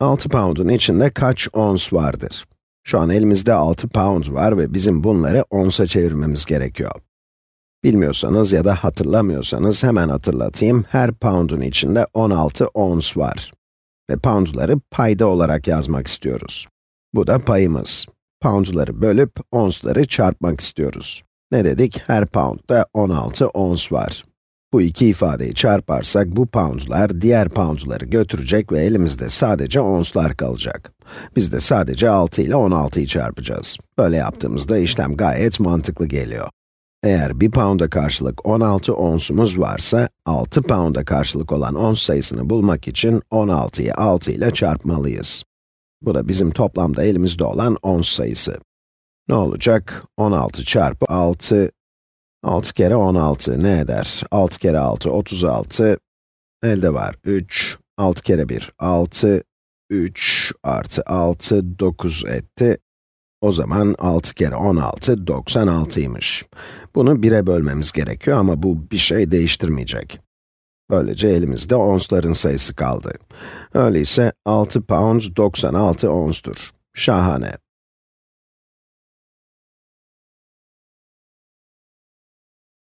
6 pound'un içinde kaç ons vardır? Şu an elimizde 6 pound var ve bizim bunları onsa çevirmemiz gerekiyor. Bilmiyorsanız ya da hatırlamıyorsanız hemen hatırlatayım, her pound'un içinde 16 ons var. Ve pound'ları payda olarak yazmak istiyoruz. Bu da payımız. Pound'ları bölüp onsları çarpmak istiyoruz. Ne dedik? Her pound'da 16 ons var. Bu iki ifadeyi çarparsak bu poundlar diğer poundları götürecek ve elimizde sadece onslar kalacak. Biz de sadece 6 ile 16'yı çarpacağız. Böyle yaptığımızda işlem gayet mantıklı geliyor. Eğer 1 pound'a karşılık 16 onsumuz varsa, 6 pound'a karşılık olan ons sayısını bulmak için 16'yı 6 ile çarpmalıyız. Bu da bizim toplamda elimizde olan ons sayısı. Ne olacak? 16 çarpı 6, 6 kere 16 ne eder? 6 kere 6, 36. Elde var 3, 6 kere 1, 6, 3 artı 6, 9 etti. O zaman 6 kere 16, 96'ymış. Bunu 1'e bölmemiz gerekiyor ama bu bir şey değiştirmeyecek. Böylece elimizde onsların sayısı kaldı. Öyleyse 6 pound 96 onstur. Şahane.